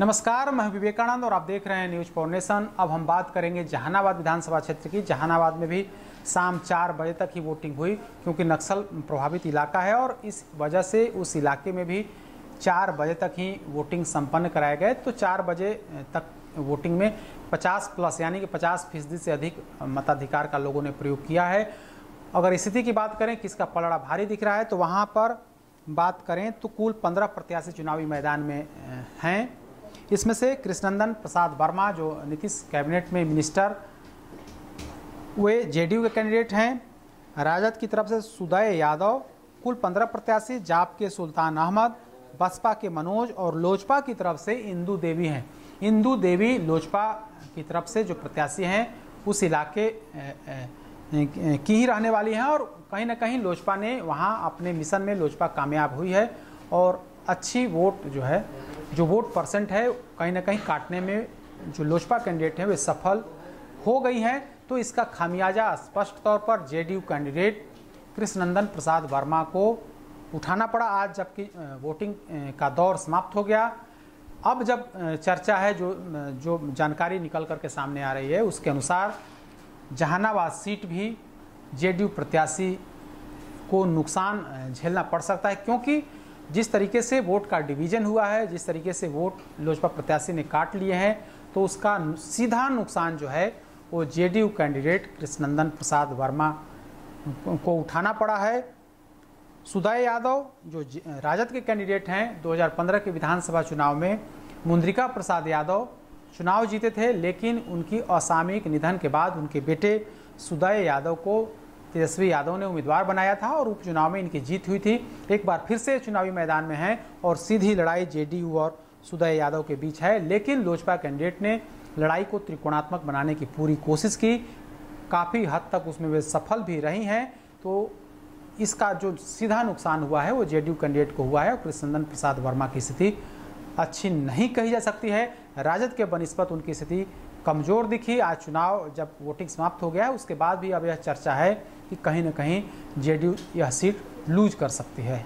नमस्कार, मैं विवेकानंद और आप देख रहे हैं न्यूज़ फॉर्नेशन अब हम बात करेंगे जहानाबाद विधानसभा क्षेत्र की। जहानाबाद में भी शाम चार बजे तक ही वोटिंग हुई, क्योंकि नक्सल प्रभावित इलाका है और इस वजह से उस इलाके में भी चार बजे तक ही वोटिंग संपन्न कराए गए। तो चार बजे तक वोटिंग में 50 प्लस, यानी कि 50 फ़ीसदी से अधिक मताधिकार का लोगों ने प्रयोग किया है। अगर स्थिति की बात करें, किसका पलड़ा भारी दिख रहा है तो वहाँ पर बात करें तो कुल 15 प्रत्याशी चुनावी मैदान में हैं। इसमें से कृष्णनंदन प्रसाद वर्मा, जो नीतीश कैबिनेट में मिनिस्टर वे जेडीयू के कैंडिडेट हैं। राजद की तरफ़ से सुदय यादव, कुल 15 प्रत्याशी, जाप के सुल्तान अहमद, बसपा के मनोज और लोजपा की तरफ़ से इंदू देवी हैं। इंदू देवी लोजपा की तरफ़ से जो प्रत्याशी हैं, उस इलाके की ही रहने वाली हैं और कहीं ना कहीं लोजपा ने वहाँ अपने मिशन में लोजपा कामयाब हुई है और अच्छी वोट जो है जो वोट परसेंट है, कहीं ना कहीं काटने में जो लोजपा कैंडिडेट हैं, वे सफल हो गई हैं। तो इसका खामियाजा स्पष्ट तौर पर जेडीयू कैंडिडेट कृष्णनंदन प्रसाद वर्मा को उठाना पड़ा आज, जबकि वोटिंग का दौर समाप्त हो गया। अब जब चर्चा है, जो जो जानकारी निकल करके सामने आ रही है, उसके अनुसार जहानाबाद सीट भी जेडीयू प्रत्याशी को नुकसान झेलना पड़ सकता है, क्योंकि जिस तरीके से वोट का डिवीज़न हुआ है, जिस तरीके से वोट लोजपा प्रत्याशी ने काट लिए हैं तो उसका सीधा नुकसान जो है, वो जेडीयू कैंडिडेट कृष्णनंदन प्रसाद वर्मा को उठाना पड़ा है। सुदय यादव, जो राजद के कैंडिडेट हैं 2015 के विधानसभा चुनाव में मुंद्रिका प्रसाद यादव चुनाव जीते थे, लेकिन उनकी असामयिक निधन के बाद उनके बेटे सुदय यादव को तेजस्वी यादव ने उम्मीदवार बनाया था और उपचुनाव में इनकी जीत हुई थी। एक बार फिर से चुनावी मैदान में हैं और सीधी लड़ाई जेडीयू और सुदय यादव के बीच है, लेकिन लोजपा कैंडिडेट ने लड़ाई को त्रिकोणात्मक बनाने की पूरी कोशिश की। काफ़ी हद तक उसमें वे सफल भी रही हैं। तो इसका जो सीधा नुकसान हुआ है, वो जेडीयू कैंडिडेट को हुआ है और कृष्णनंदन प्रसाद वर्मा की स्थिति अच्छी नहीं कही जा सकती है। राजद के बनस्पत उनकी स्थिति कमज़ोर दिखी। आज चुनाव जब वोटिंग समाप्त हो गया है, उसके बाद भी अब यह चर्चा है कि कहीं ना कहीं जेडीयू यह सीट लूज कर सकती है।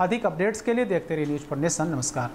अधिक अपडेट्स के लिए देखते रहिए न्यूज़ पर नेशन। नमस्कार।